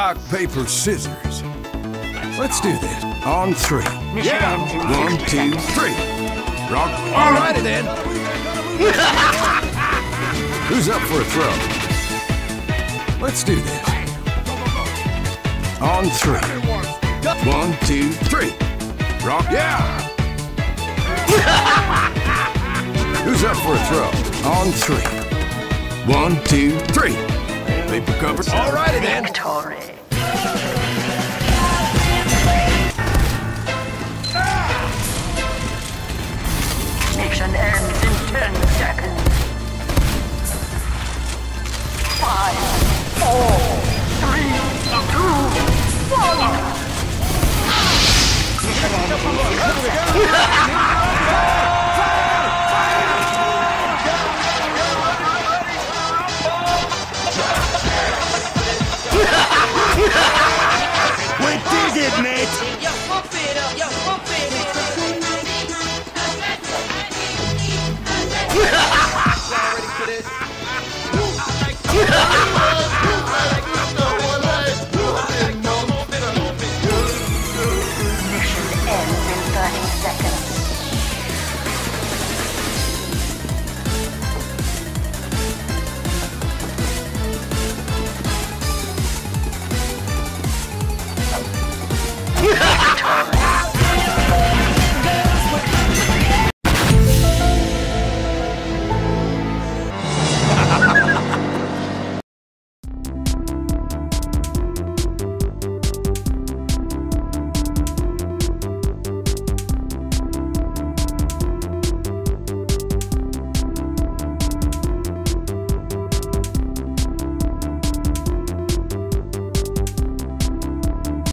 Rock, paper, scissors. Let's do this. On three. Yeah! One, 60 two, three. Rock. Alrighty then. Who's up for a throw? Let's do this. On three. One, two, three. Rock. Yeah! Who's up for a throw? On three. One, two, three. Paper cover. Alrighty then. Victory. did, Yo, pump it up. Yo, pump it up!